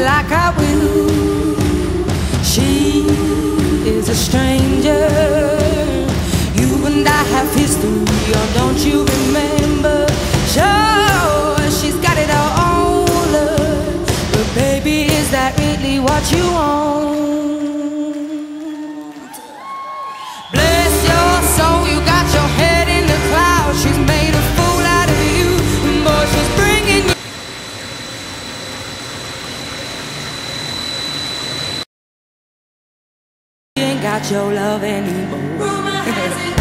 like I will. She is a stranger. You and I have history, or don't you remember? Sure, she's got it all. But baby, is that really what you want? Ain't got your love anymore. Rumor has it.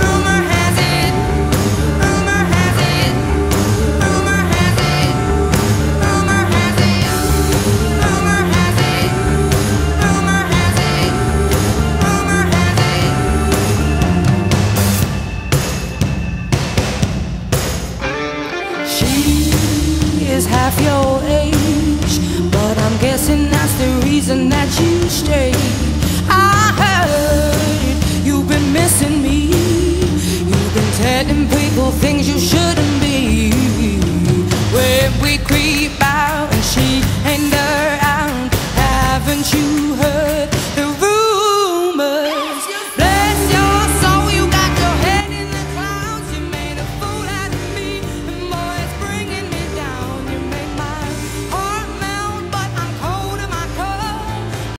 Rumor has it. Rumor has it. Rumor has it. Rumor has it. Rumor has it. Rumor has it. Rumor has it. She is half your age, but I'm guessing that's the reason that you stayed. things you should